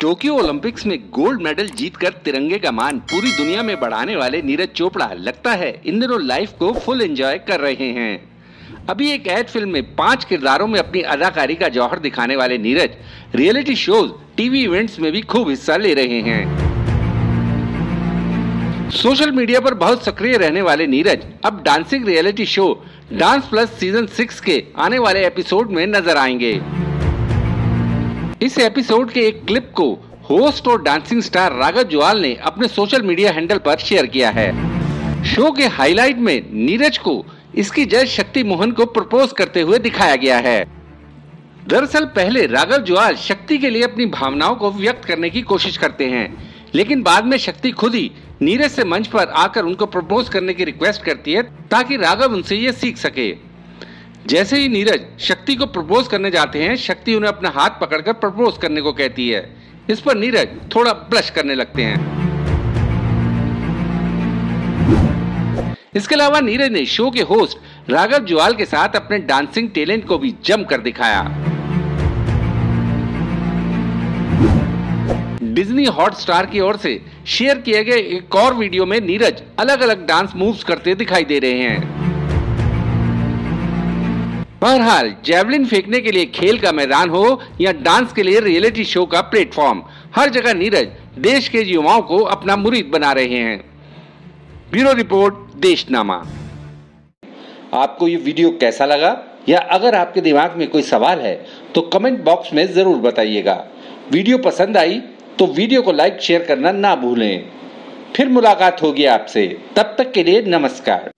Tokyo Olympics में gold medal जीतकर तिरंगे का मान पूरी दुनिया में बढ़ाने वाले नीरज चोपड़ा लगता है इन दिनों लाइफ को फुल एंजॉय कर रहे हैं। अभी एक ऐड फ़िल्म में पाँच किरदारों में अपनी अदाकारी का जौहर दिखाने वाले Neeraj reality shows, TV events में भी खूब हिस्सा ले रहे हैं। सोशल मीडिया पर बहुत सक्रिय रहने वाले नीरज अब dancing reality show, dance plus season six के आने वाले एपिसोड में नज़र आएँगे। इस एपिसोड के एक क्लिप को होस्ट और डांसिंग स्टार राघव जुआल ने अपने सोशल मीडिया हैंडल पर शेयर किया है। शो के हाईलाइट में नीरज को इसकी जज शक्ति मोहन को प्रपोज करते हुए दिखाया गया है। दरअसल पहले राघव जुआल शक्ति के लिए अपनी भावनाओं को व्यक्त करने की कोशिश करते हैं, लेकिन बाद में शक्ति खुद ही नीरज से मंच पर आकर उनको प्रपोज करने की रिक्वेस्ट करती है ताकि राघव उनसे ये सीख सके। जैसे ही नीरज शक्ति को प्रपोज करने जाते हैं, शक्ति उन्हें अपना हाथ पकड़कर प्रपोज करने को कहती है। इस पर नीरज थोड़ा ब्लश करने लगते हैं। इसके अलावा नीरज ने शो के होस्ट राघव जुआल के साथ अपने डांसिंग टैलेंट को भी जम कर दिखाया। डिज्नी हॉटस्टार की ओर से शेयर किए गए एक और वीडियो में नीरज अलग अलग डांस मूव्स करते दिखाई दे रहे हैं। बहरहाल जेवलिन फेंकने के लिए खेल का मैदान हो या डांस के लिए रियलिटी शो का प्लेटफॉर्म हर जगह नीरज, देश के युवाओं को अपना मुरीद बना रहे हैं। Bureau report, Deshnama. आपको ये वीडियो कैसा लगा? या अगर आपके दिमाग में कोई सवाल है तो कमेंट बॉक्स में ज़रूर बताइएगा। वीडियो पसंद आई तो वीडियो को लाइक शेयर करना ना भूलें। फिर मुलाकात होगी आपसे। तब तक के लिए नमस्कार।